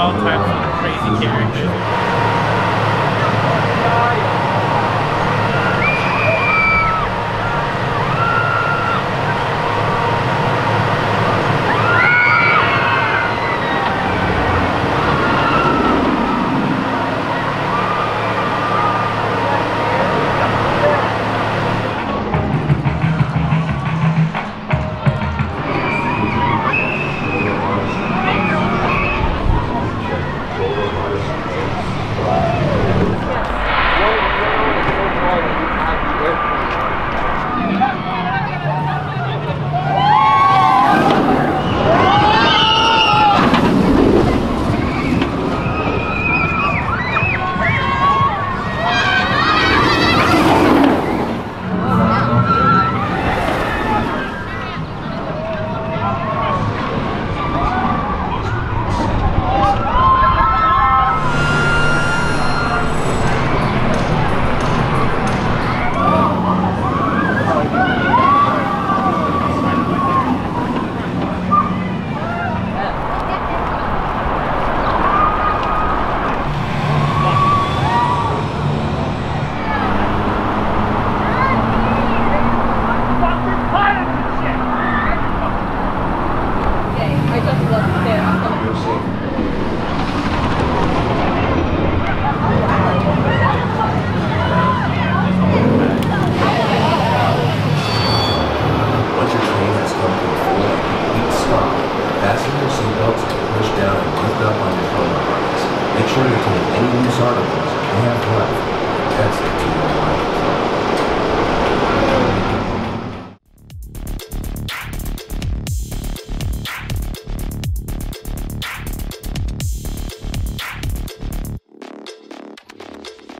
all types of crazy characters. make sure you take any of these articles you have left, that's the key.